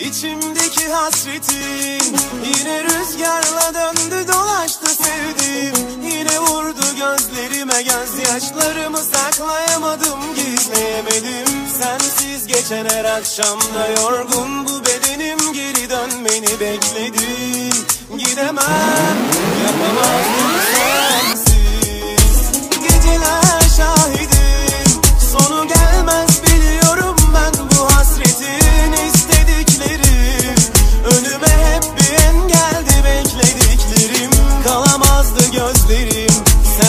İçimdeki hasretin Yine rüzgarla döndü dolaştı sevdim. Yine vurdu gözlerime gözyaşlarımı saklayamadım gizleyemedim. Sensiz geçen her akşamda yorgun bu bedenim Geri dönmeni bekledi. Gidemem yapamazdım. sensiz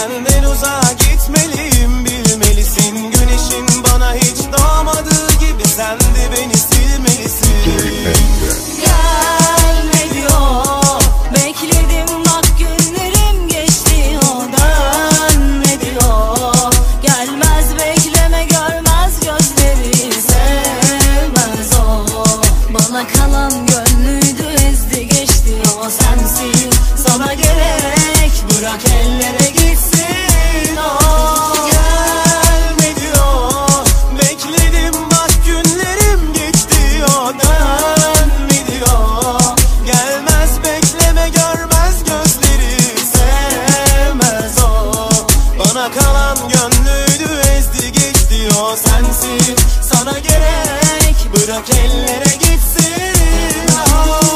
Senden uzağa gitmeliyim bilmelisin. Güneşin bana hiç doğmadığı gibi sen de beni silmelisin. Bekledim bak günlerim geçti o dönme diyor Gelmez bekleme görmez gözleri sevmez o. Bana kalan gönlüydü ezdi geçti o sensin. Sana gerek bırak ellere bırak gitsin. O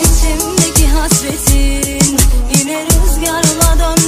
İçimdeki hasretin Yine rüzgarla döndü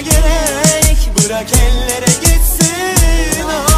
gerek. Bırak ellere gitsin